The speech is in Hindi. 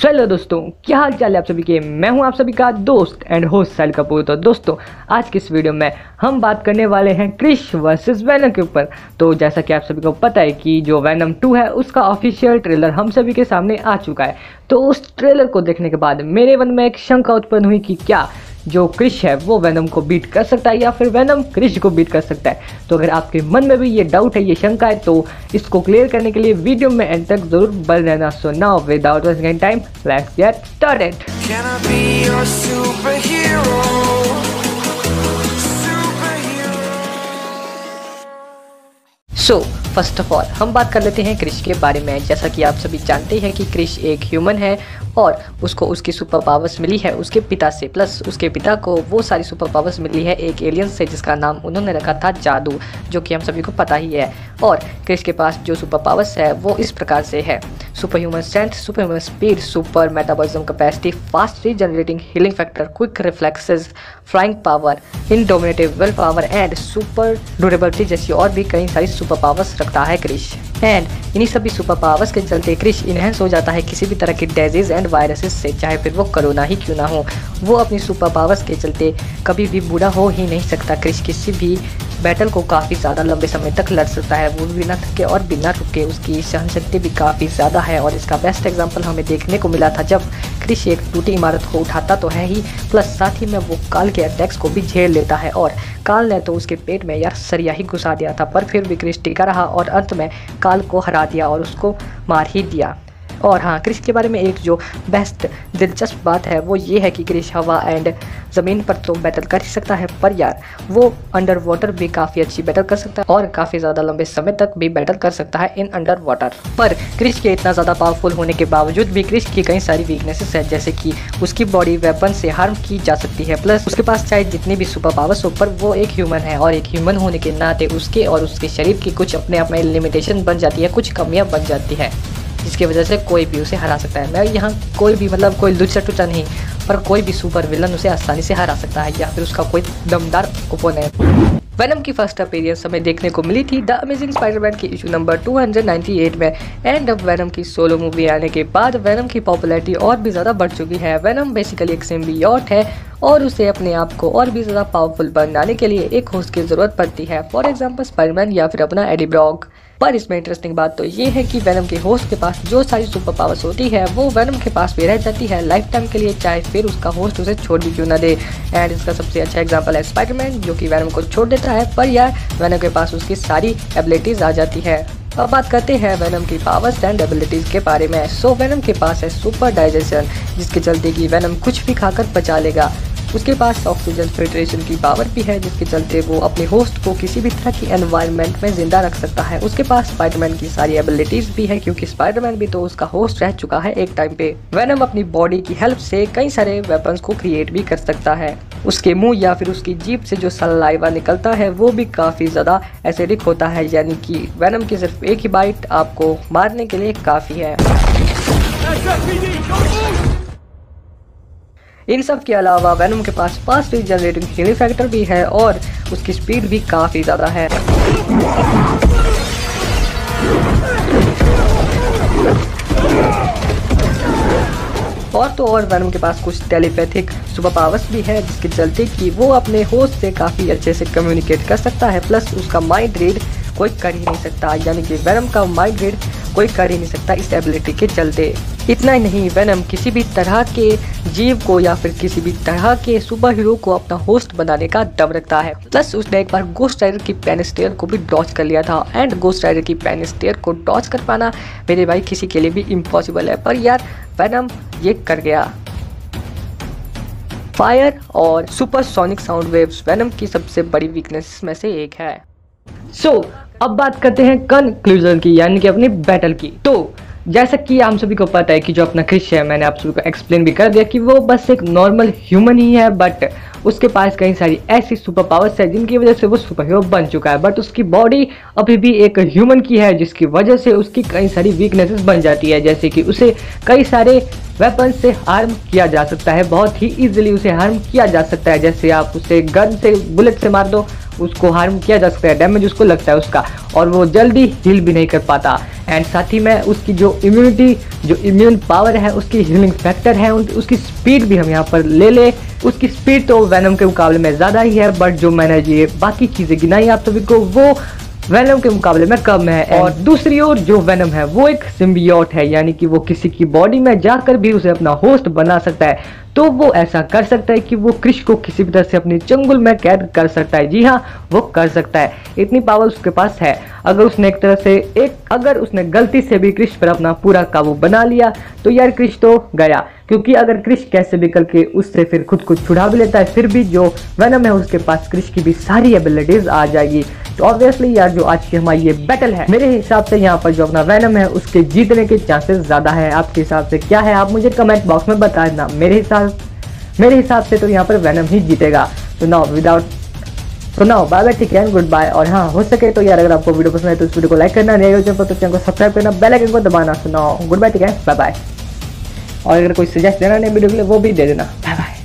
हेलो दोस्तों, क्या हाल चाल है आप सभी के? मैं हूँ आप सभी का दोस्त एंड होस्ट साइल कपूर। तो दोस्तों, आज की इस वीडियो में हम बात करने वाले हैं क्रिश वर्सेस वैनम के ऊपर। तो जैसा कि आप सभी को पता है कि जो वैनम 2 है, उसका ऑफिशियल ट्रेलर हम सभी के सामने आ चुका है। तो उस ट्रेलर को देखने के बाद मेरे मन में एक शंका उत्पन्न हुई कि क्या जो क्रिश है वो वैनम को बीट कर सकता है या फिर वैनम क्रिश को बीट कर सकता है तो अगर आपके मन में भी ये डाउट है ये शंका है तो इसको क्लियर करने के लिए वीडियो में एंड तक ज़रूर बन रहना so now without wasting time let's get started Can I be your superhero? Superhero. First of all हम बात कर लेते हैं क्रिश के बारे में। जैसा कि आप सभी जानते हैं कि क्रिश एक ह्यूमन है और उसको उसकी सुपर पावर्स मिली है उसके पिता से। प्लस उसके पिता को वो सारी सुपर पावर्स मिली है एक एलियन से, जिसका नाम उन्होंने रखा था जादू, जो कि हम सभी को पता ही है। और क्रिश के पास जो सुपर पावर्स है, वो इस प्रकार से है। Super human strength super human speed super metabolism capacity fast regenerating healing factor quick reflexes flying power indomitable will power and super durability जैसी और भी कई सारी सुपर पावर्स रखता है, क्रिश। एंड इन्हीं सभी सुपर पावर्स के चलते क्रिश इन्हेंस हो जाता है किसी भी तरह की डिज़ीज़ एंड वायरसेस से, चाहे फिर वो कोरोना ही क्यों ना हो। वो अपनी सुपर पावर्स के चलते कभी भी बूढ़ा हो ही नहीं सकता क्रिश, किसी भी बैटल को काफ़ी ज़्यादा लंबे समय तक लड़ सकता है। वो बिना थके और बिना रुके उसकी सहन शक्ति भी काफ़ी ज़्यादा है और इसका बेस्ट एग्ज़ाम्पल हमें देखने को मिला था। जब क्रिश एक टूटी इमारत को उठाता तो है ही प्लस साथ ही में वो काल के अटैक्स को भी झेल लेता है और काल ने तो उसके पेट में यार सरिया ही घुसा दिया था, पर फिर भी क्रिश टिका रहा और अंत में काल को हरा दिया और उसको मार ही दिया। और हाँ क्रिश के बारे में एक जो बेस्ट दिलचस्प बात है, वो ये है कि क्रिश हवा एंड ज़मीन पर तो बैटल कर ही सकता है, पर यार, वो अंडर वाटर भी काफ़ी अच्छी बैटल कर सकता है और काफ़ी ज़्यादा लंबे समय तक भी बैटल कर सकता है इन अंडर वाटर पर क्रिश के इतना ज़्यादा पावरफुल होने के बावजूद भी क्रिश की कई सारी वीकनेसेस है, जैसे कि उसकी बॉडी वेपन से हार्म की जा सकती है प्लस उसके पास चाहे जितनी भी सुपर पावर्स हो, पर वो एक ह्यूमन है और एक ह्यूमन होने के नाते उसके और उसके शरीर की कुछ अपने आप में लिमिटेशन बन जाती है, कुछ कमियाँ बन जाती है। जिसकी वजह से कोई भी उसे हरा सकता है। मैं यहाँ कोई भी मतलब कोई लुचा टुचा नहीं, पर कोई भी सुपर विलन उसे आसानी से हरा सकता है या फिर उसका कोई दमदार ओपोनेंट वेनम की फ़र्स्ट अपीयरेंस हमें देखने को मिली थी द अमेजिंग स्पाइडरमैन की इशू नंबर 298 में। एंड अब वैनम की सोलो मूवी आने के बाद वैनम की पॉपुलैरिटी और भी ज़्यादा बढ़ चुकी है। वेनम बेसिकली एक सिम्बियोट है और उसे अपने आप को और भी ज़्यादा पावरफुल बनाने के लिए एक होस्ट की ज़रूरत पड़ती है। फॉर एग्ज़ाम्पल स्पाइडरमैन या फिर अपना एडी ब्रॉक पर इसमें इंटरेस्टिंग बात तो ये है कि वैनम के होस्ट के पास जो सारी सुपर पावर्स होती है, वो वैनम के पास भी रह जाती है लाइफ टाइम के लिए, चाहे फिर उसका होस्ट उसे छोड़ भी क्यों ना दे। एंड इसका सबसे अच्छा एग्ज़ाम्पल है स्पाइडरमैन जो कि वेनम को छोड़ देता है, पर यार वेनम के पास उसकी सारी एबिलिटीज आ जाती है। अब बात करते हैं वेनम की पावर्स एंड एबिलिटीज के बारे में। सो वेनम के पास है सुपर डाइजेशन जिसके चलते कि वेनम कुछ भी खाकर पचा लेगा। उसके पास ऑक्सीजन फिल्ट्रेशन की पावर भी है, जिसके चलते वो अपने होस्ट को किसी भी तरह की एनवायरनमेंट में ज़िंदा रख सकता है। उसके पास स्पाइडरमैन की सारी एबिलिटीज भी है, क्योंकि स्पाइडरमैन भी तो उसका होस्ट रह चुका है एक टाइम पे। वेनम अपनी बॉडी की हेल्प से कई सारे वेपन्स को क्रिएट भी कर सकता है। उसके मुँह या फिर उसकी जीप से जो सलाइवा निकलता है, वो भी काफ़ी ज़्यादा एसिडिक होता है, यानी कि वेनम की सिर्फ़ एक ही बाइट आपको मारने के लिए काफ़ी है। इन सब के अलावा वैनम के पास फास्ट जनरेटिंग हीलिंग फैक्टर भी है और उसकी स्पीड भी काफ़ी ज़्यादा है। और तो और वैनम के पास कुछ टेलीपैथिक सुपर पावर्स भी है, जिसके चलते कि वो अपने होस्ट से काफ़ी अच्छे से कम्युनिकेट कर सकता है प्लस उसका माइंड रीड कोई कर ही नहीं सकता, यानी कि वेनम का माइंड रीड कोई कर ही नहीं सकता इस एबिलिटी के चलते। इतना ही नहीं वेनम किसी भी तरह के जीव को या फिर किसी भी तरह के सुपर हीरो को अपना होस्ट बनाने का दम रखता है। प्लस उसने एक बार गोस्ट राइडर की पेनिस्टेयर को भी डॉच कर लिया था। एंड गोस्ट राइडर की पेनिस्टेयर को डॉच कर पाना मेरे भाई किसी के लिए भी इम्पॉसिबल है। पर यार वेनम ये कर गया। फायर और supersonic sound waves Venom की सबसे बड़ी वीकनेस में से एक है। सो so, अब बात करते हैं कंक्लूजन की यानी कि अपनी बैटल की। तो जैसा कि हम सभी को पता है कि जो अपना क्रिश है, मैंने आप सभी को एक्सप्लेन भी कर दिया कि वो बस एक नॉर्मल ह्यूमन ही है बट उसके पास कई सारी ऐसी सुपर पावर्स है जिनकी वजह से वो सुपर हीरो बन चुका है। बट उसकी बॉडी अभी भी एक ह्यूमन की है, जिसकी वजह से उसकी कई सारी वीकनेसेस बन जाती है, जैसे कि उसे कई सारे वेपन से हार्म किया जा सकता है, बहुत ही ईजिली उसे हार्म किया जा सकता है। जैसे आप उसे गन से बुलेट से मार दो उसको हार्म किया जा सकता है डैमेज उसको लगता है उसका, और वो जल्दी हील भी नहीं कर पाता। एंड साथ ही में उसकी जो इम्यूनिटी जो इम्यून पावर है, उसकी हीलिंग फैक्टर है उसकी स्पीड भी हम यहाँ पर ले ले। उसकी स्पीड तो वैनम के मुकाबले में ज़्यादा ही है बट जो मैंने ये बाकी चीज़ें गिनाई आप सभी को, वो वेनम के मुकाबले में कम है और दूसरी ओर जो वेनम है वो एक सिम्बियोट है यानी कि वो किसी की बॉडी में जाकर भी उसे अपना होस्ट बना सकता है। तो वो ऐसा कर सकता है कि वो क्रिश को किसी भी तरह से अपनी चंगुल में कैद कर सकता है। जी हाँ वो कर सकता है। इतनी पावर उसके पास है। अगर उसने एक तरह से एक अगर उसने गलती से भी क्रिश पर अपना पूरा काबू बना लिया तो यार क्रिश तो गया। क्योंकि अगर क्रिश कैसे भी करके उससे फिर खुद को छुड़ा भी लेता है फिर भी जो वेनम है उसके पास क्रिश की भी सारी एबिलिटीज आ जाएगी। तो ऑब्वियसली यार जो आज की हमारी ये बैटल है, मेरे हिसाब से यहाँ पर जो अपना वैनम है, उसके जीतने के चांसेस ज़्यादा है। आपके हिसाब से क्या है? आप मुझे कमेंट बॉक्स में बता देना मेरे हिसाब मेरे हिसाब से तो यहाँ पर वैनम ही जीतेगा। तो नाउ विदाउट तो नाउ बाय बाय ठीक है गुड बाय और हाँ हो सके तो यार, अगर आपको वीडियो पसंद है तो इस वीडियो को लाइक करना। नहीं तो चैनल को सब्सक्राइब करना बेल आइकन को दबाना। सुनाओ गुड बाय ठीक है बाय बाय और अगर कोई सजेस्ट देना नहीं वीडियो के लिए, वो भी दे देना। Bye bye